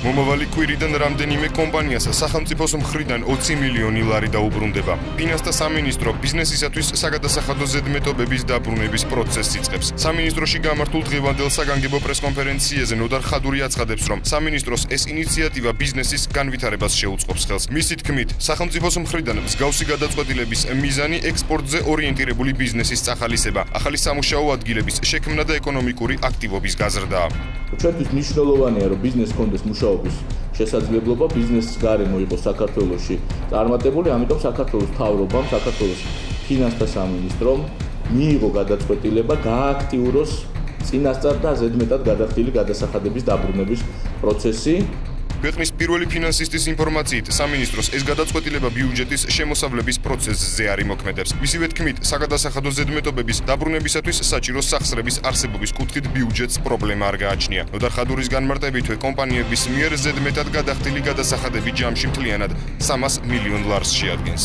მომავალი კვირიდან რამდენიმე კომპანიას სახელმწიფოს მხრიდან 20 მილიონი ლარი დაუბრუნდება. ფინანსთა სამინისტრო ბიზნესისათვის საგადასახადო ზედმეტობების დაბრუნების პროცესს იწყებს. სამინისტროში გამართულ დღევანდელ საგანგებო პრესკონფერენციაზე ნოდარ ხადური აცხადებს, რომ სამინისტროს ეს ინიციატივა ბიზნესის განვითარებას შეუწყობს ხელს. მისი თქმით, სახელმწიფოს მხრიდან მსგავსი გადაწყვეტილების მიზანი ექსპორტზე ორიენტირებული ბიზნესის წახალისება, ახალი სამუშაო ადგილების შექმნა და ეკონომიკური აქტივობის გაზრდა. ჩვენთვის მნიშვნელოვანია, რომ ბიზნეს კონდეს მუშაობის შესაძლებლობა ბიზნესის გარემო იყოს საქართველოსში წარმატებული, ამიტომ საქართველოს თავრობამ, საქართველოს ფინანსთა სამინისტრომ მიიღო გადაწყვეტილება გააქტიუროს წინასწარ და ზედმეტად გადახდილი გადასახადების დაბრუნების პროცესი. ქვეყნის პირველი ფინანსისტის ინფორმაციით, სამინისტროს ეს გადაწყვეტილება ბიუჯეტის შემოსავლების პროცესზე არ იმოქმედებს. მისივე თქმით, საგადასახადო ზედმეტობების დაბრუნებისათვის საჭირო სახსრების არსებობის კუთხით ბიუჯეტს პრობლემა არ გააჩნია. ნოდარ ხადურის განმარტებითვე, კომპანიების მიერ ზედმეტად გადახდილი გადასახადები ჯამში მთლიანად 300 მილიონ ლარს შეადგენს.